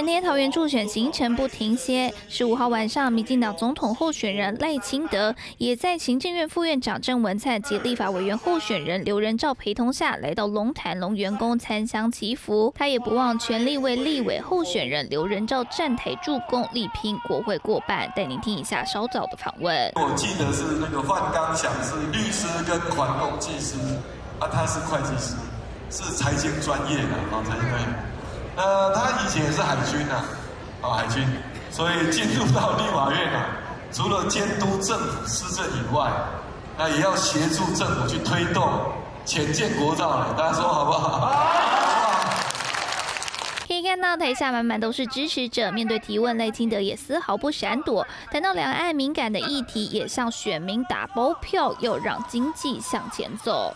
今天桃园助选行程不停歇。十五号晚上，民进党总统候选人赖清德也在行政院副院长郑文灿及立法委员候选人刘仁照陪同下来到龙潭龙员工参香祈福。他也不忘全力为立委候选人刘仁照站台助攻，力拼国会过半。带您听一下稍早的访问。我记得是那个范刚想是律师跟环工技师，啊，他是会计师，是财经专业的啊，财经专业。呃，他以前也是海军呐，啊，海军，所以进入到立法院啊，除了监督政府施政以外，那也要协助政府去推动浅建国造呢。大家说好不好？可以看到台下满满都是支持者，面对提问，赖清德也丝毫不闪躲。谈到两岸敏感的议题，也向选民打包票，又让经济向前走。